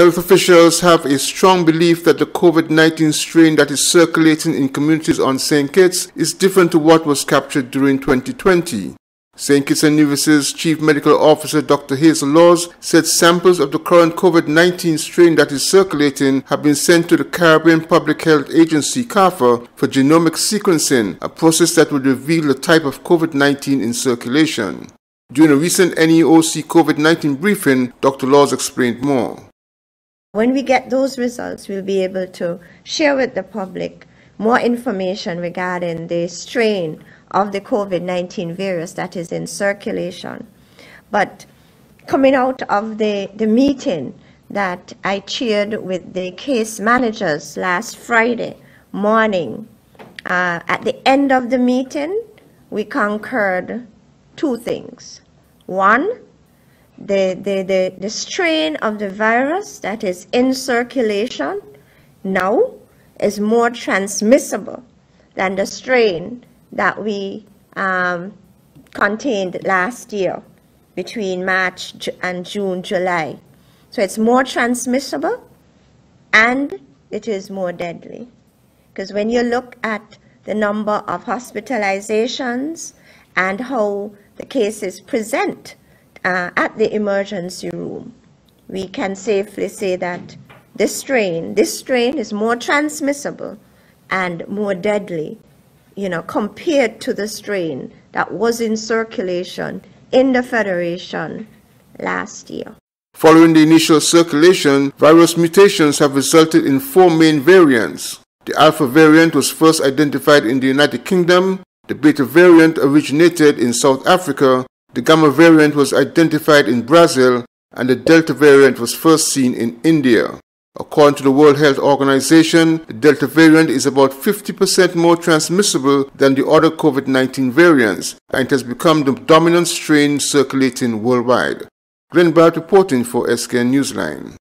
Health officials have a strong belief that the COVID-19 strain that is circulating in communities on St. Kitts is different to what was captured during 2020. St. Kitts and Nevis's Chief Medical Officer Dr. Hazel Laws said samples of the current COVID-19 strain that is circulating have been sent to the Caribbean Public Health Agency CARPHA for genomic sequencing, a process that would reveal the type of COVID-19 in circulation. During a recent NEOC COVID-19 briefing, Dr. Laws explained more. When we get those results, we'll be able to share with the public more information regarding the strain of the COVID 19 virus that is in circulation. But coming out of the, the meeting that I chaired with the case managers last Friday morning, uh, at the end of the meeting, we concurred two things. One, the, the, the, the strain of the virus that is in circulation now is more transmissible than the strain that we um, contained last year between March and June, July. So it's more transmissible and it is more deadly. Because when you look at the number of hospitalizations and how the cases present uh, at the emergency room, we can safely say that this strain, this strain is more transmissible and more deadly you know, compared to the strain that was in circulation in the Federation last year. Following the initial circulation, virus mutations have resulted in four main variants. The Alpha variant was first identified in the United Kingdom, the Beta variant originated in South Africa, the Gamma variant was identified in Brazil, and the Delta variant was first seen in India. According to the World Health Organization, the Delta variant is about 50% more transmissible than the other COVID-19 variants, and it has become the dominant strain circulating worldwide. Glenn Barrett reporting for SKN Newsline.